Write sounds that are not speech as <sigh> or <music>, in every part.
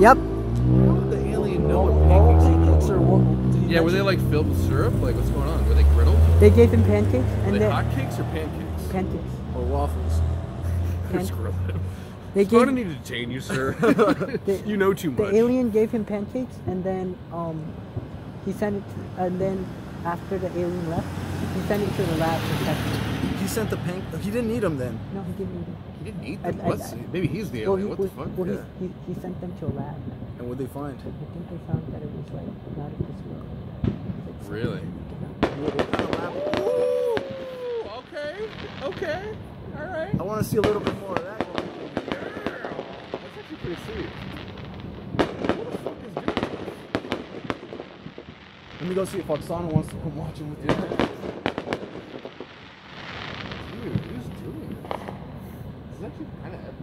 Yep. How would the alien know what pancakes pancakes are what? Yeah, were they like filled with syrup? Like what's going on? Were they griddled? They gave him pancakes Were and they then hot cakes or pancakes? pancakes. or waffles? <laughs> Pan- Screw them. They I don't gave need to detain you, sir. <laughs> The- <laughs> you know too much. the alien gave him pancakes and then um he sent it to, and then after the alien left, he sent it to the lab to test it. He sent the pan. He didn't eat them then. No, he didn't eat it. He didn't eat them. I- Let's I- see. Maybe he's the Well, alien. he, what the fuck? well, Yeah. he, he, he sent them to a lab. And what they find? I think they found that it was like not of this world. Really? What, what kind of lab? Ooh, okay. Okay. All right. I want to see a little bit more of that. That's actually pretty sweet. Who the fuck is this? Let me go see if Oksana wants to come watch him with you. Dude, who's doing this? This is actually kind of epic.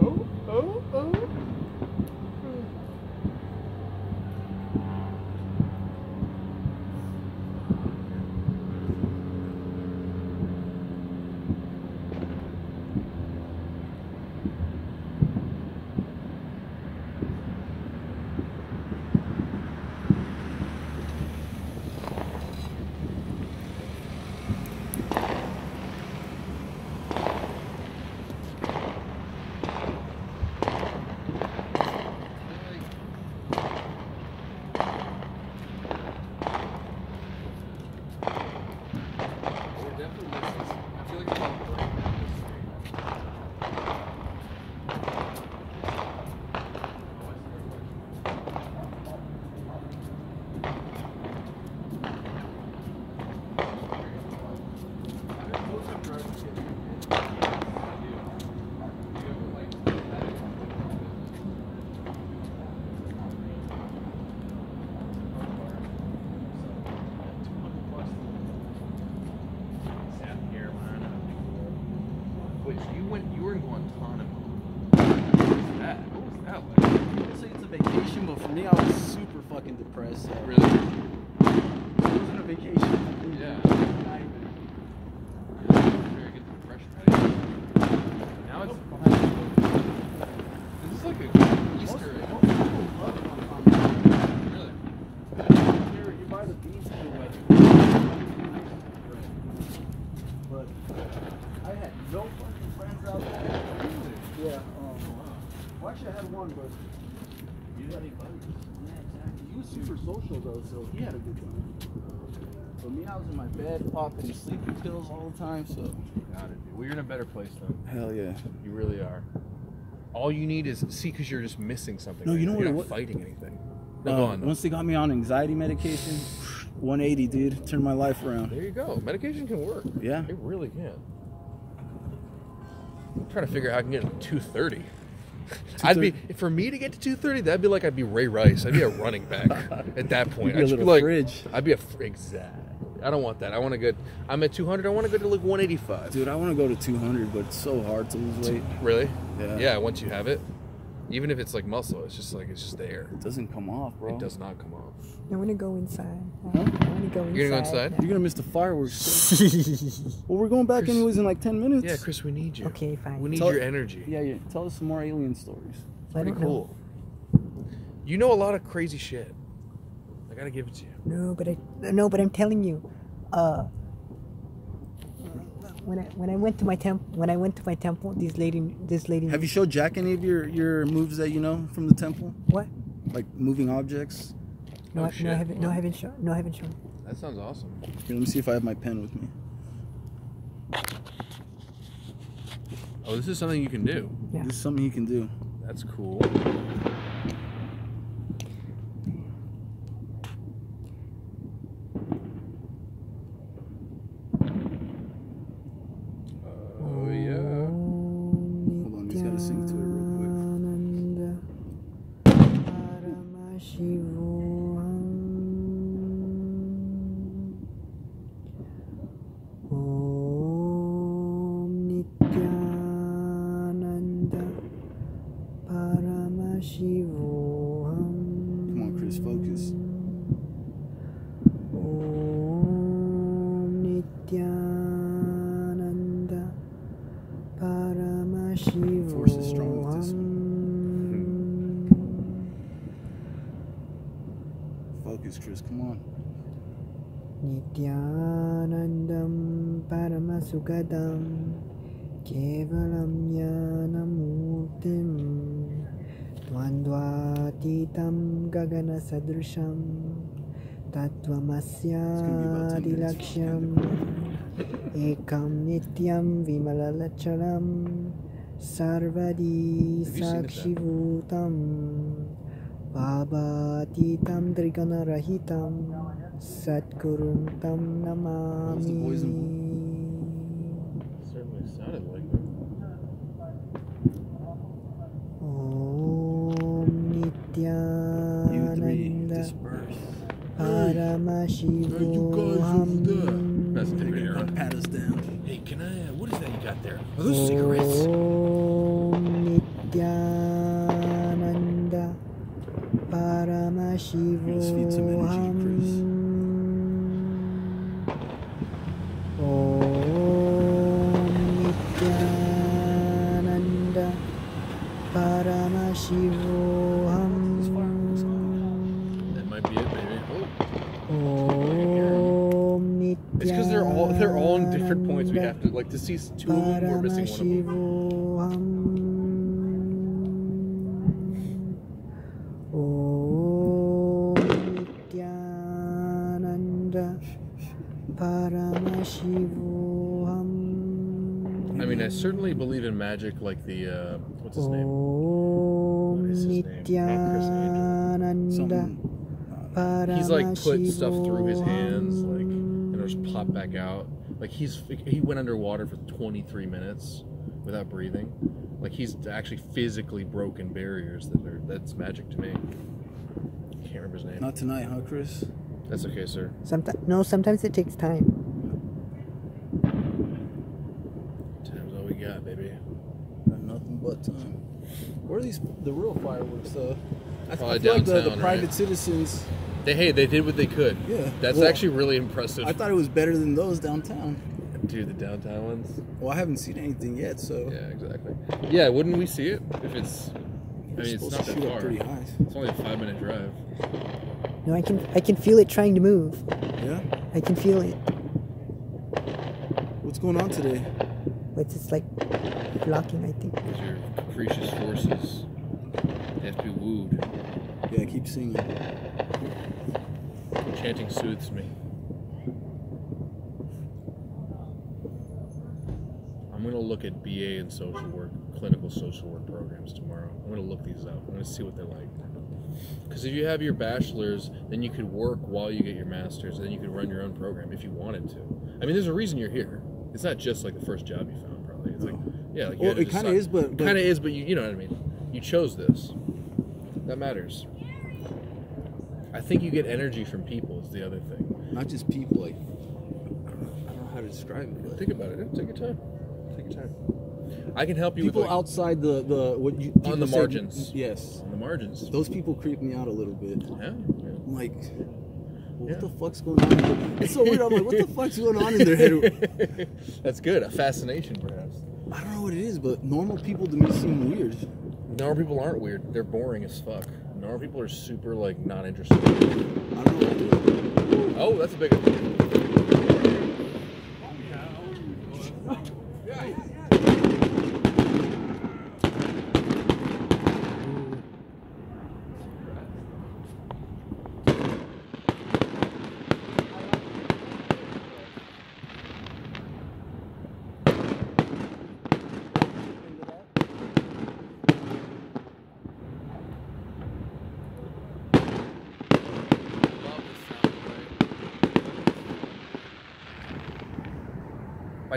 Oh, oh, oh. We're definitely missing some- I feel like we're on break with this. South Carolina. Wait, so you went, you were in Guantanamo. What was that? What was that like? They say it's a vacation, but for me, I was super fucking depressed. So. Really? It a vacation. Yeah. Not. Very good? Now it's This is like a Easter egg. Really? Here, you buy the beans for. But I had no fucking friends out there. Yeah. Um, well, actually, I had one, but you had any buddies? Yeah, exactly. He was super social though, so he had a good time. For me, I was in my bed popping sleeping pills all the time. So Got it. dude. Well, you're in a better place then. hell yeah. You really are. All you need is see, because you're just missing something. No, right you know now. what You're it not fighting anything. No, go Uh, on. though. once they got me on anxiety medication, <sighs> 180, dude, turned my life around. There you go. Medication can work. Yeah. It really can. I'm trying to figure out how I can get to 230. I'd be for me to get to 230. That'd be like I'd be Ray Rice. I'd be a running back <laughs> at that point. You'd be a I'd little like, fridge. I'd be a exact. I don't want that. I want to go. I'm at 200. I want to go to like 185. Dude, I want to go to 200, but it's so hard to lose weight. Really? Yeah. Yeah. Once you have it, even if it's like muscle, it's just like it's just there. It doesn't come off, bro. It does not come off. I want to go inside. Huh? I want to go inside. You're gonna go inside? You're gonna miss the fireworks. <laughs> well, we're going back Chris- anyways in like 10 minutes. Yeah, Chris, we need you. Okay, fine. We need Tell- your energy. Yeah, yeah. Tell us some more alien stories. I Pretty don't know. cool. You know a lot of crazy shit. I gotta give it to you. No, but I no, but I'm telling you, uh, when I when I went to my temple when I went to my temple, this lady this lady Have you showed Jack any of your your moves that you know from the temple, what? like moving objects? No, Oh, I, no, I shit. haven't. No, I haven't shown. No, I haven't shown. That sounds awesome. Here, let me see if I have my pen with me. Oh, this is something you can do. Yeah. This is something he can do. That's cool. 希望。extras. Come on. Nityanandam Paramasukadam Kevalam Jnanamurtim Dvandvatitam Gaganasadrusham Tatvamasyarilaksham Ekam Nityam Vimalalacharam Sarvadi Sakshivutam Bhavatitam Trigana Rahitam Satgurum Tam Namami. Certainly sounded like that. Om Nityananda Paramashivoham. That's the Pat. Hey, can I, uh, what is that you got there? Are those cigarettes? Namah Shivoham. Chris, feed some energy, That might be it, baby. Oh. Om it's because they're all they're all in different points. We have to like to see two of them. We're missing one of them. I certainly believe in magic, like the uh, what's his name? What is his name? Uh, he's like put stuff through his hands, like and just pop back out. Like he's he went underwater for 23 minutes without breathing. Like he's actually physically broken barriers that are that's magic to me. Can't remember his name. Not tonight, huh, Chris? That's okay, sir. Sometimes no. Sometimes it takes time. Got, baby. Got nothing but time. Where are these the real fireworks though? I, I Probably feel like the, the private right? citizens. They hey, they did what they could. Yeah. That's Well, actually really impressive. I thought it was better than those downtown. Dude, the downtown ones. Well, I haven't seen anything yet, so Yeah, exactly. Yeah, wouldn't we see it if it's? I we're mean, it's not to that shoot up far. pretty high. It's only a five minute drive. No, I can, I can feel it trying to move. Yeah. I can feel it. What's going on today? But it's like blocking, I think. Because your capricious forces they have to be wooed. Yeah, keep singing. Chanting soothes me. I'm gonna look at BA and social work, clinical social work programs tomorrow. I'm gonna look these up. I'm gonna see what they're like. Because if you have your bachelor's, then you could work while you get your master's, and then you could run your own program if you wanted to. I mean, there's a reason you're here. It's not just like the first job you found, probably. It's like, oh. yeah, like Well, it kind of is, but, but kind of is, but you, you know what I mean. You chose this. That matters. I think you get energy from people. Is the other thing. not just people. Like I don't know, I don't know how to describe it. But Think about it. Take your time. Take your time. I can help you people with like, outside the the what you On the say- margins. Yes, on the margins. those people creep me out a little bit. Yeah. I'm like, what Yeah. the fuck's going on? It's so weird. I'm like, what the fuck's going on in their head? <laughs> That's good. A fascination, perhaps. I don't know what it is, but normal people to me seem weird. Normal people aren't weird. They're boring as fuck. Normal people are super like not interested. I don't know. What it is. Oh, that's a big one.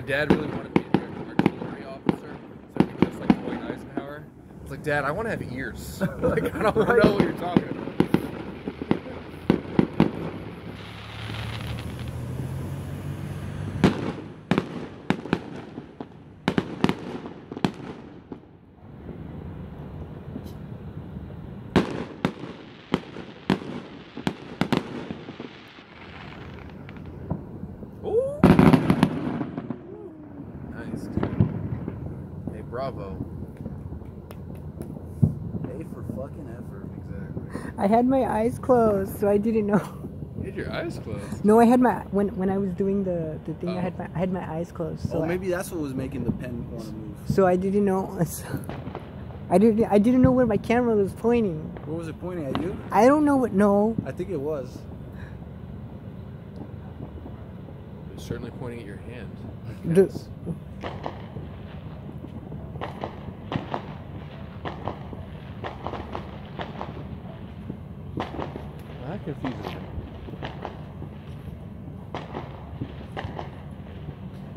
My dad really wanted me to be an artillery officer, so he just like Dwight Eisenhower. It's like, Dad, I want to have ears. <laughs> like, I don't know what you're talking about. Ooh. Nice, dude. Hey, bravo. Pay for fucking effort. Exactly. I had my eyes closed, so I didn't know. Did your eyes closed. No, I had my when when I was doing the the thing. I Oh. had my I had my eyes closed. So oh, I- maybe that's what was making the pen want to move. so I didn't know. <laughs> I didn't I didn't know where my camera was pointing. What was it pointing at you? I don't know what. No. I think it was. It's certainly pointing at your hand. The-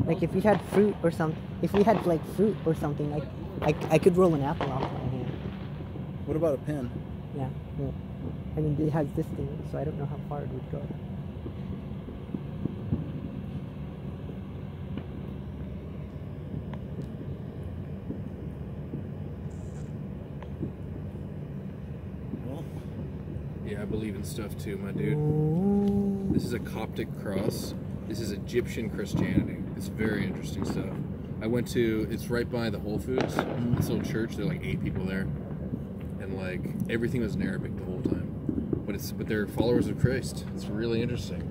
Like if we had fruit or something. If we had like fruit or something, like I, I could roll an apple off my hand. What about a pen? Yeah. yeah. I mean, it has this thing, so I don't know how far it would go. Well, Yeah, I believe in stuff too, my dude. This is a Coptic cross. This is Egyptian Christianity. It's very interesting stuff. I went to. It's right by the Whole Foods. Mm-hmm. This little church. There are like eight people there, and like everything was in Arabic the whole time. But it's but they're followers of Christ. It's really interesting.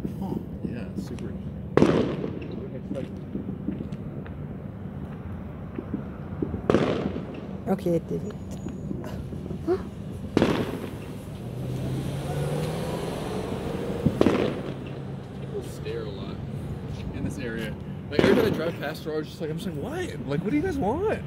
Yeah, it's super. Okay, it did it. People stare a I drive past, they're always just like, I'm just like, what? Like, what do you guys want?